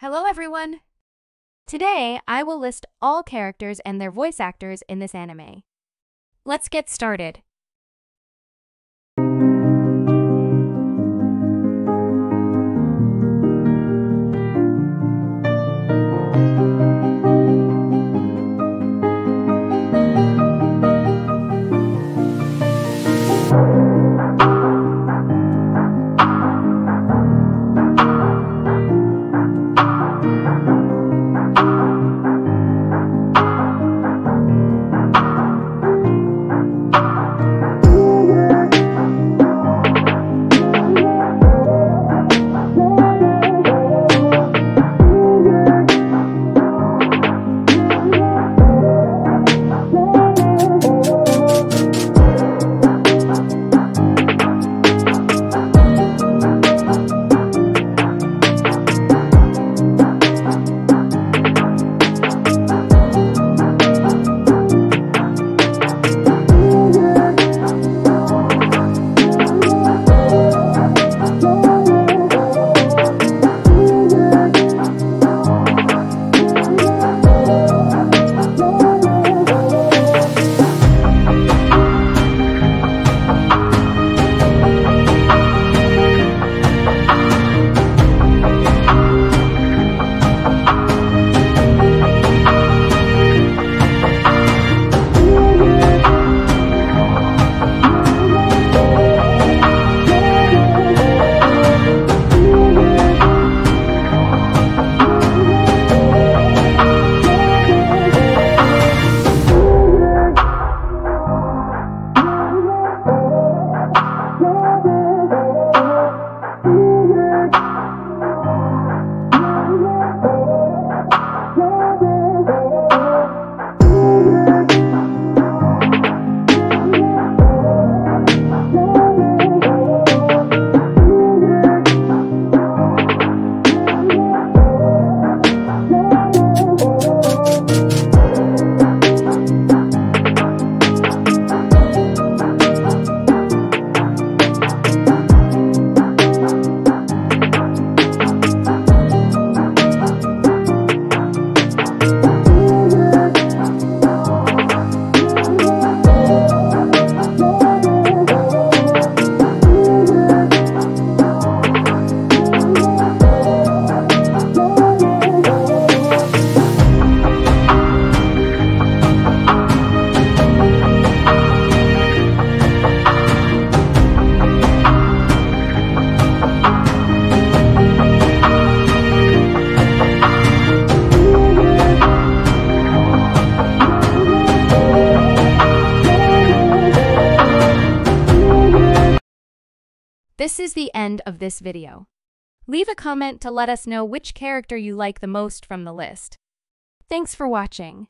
Hello, everyone! Today, I will list all characters and their voice actors in this anime. Let's get started. This is the end of this video. Leave a comment to let us know which character you like the most from the list. Thanks for watching.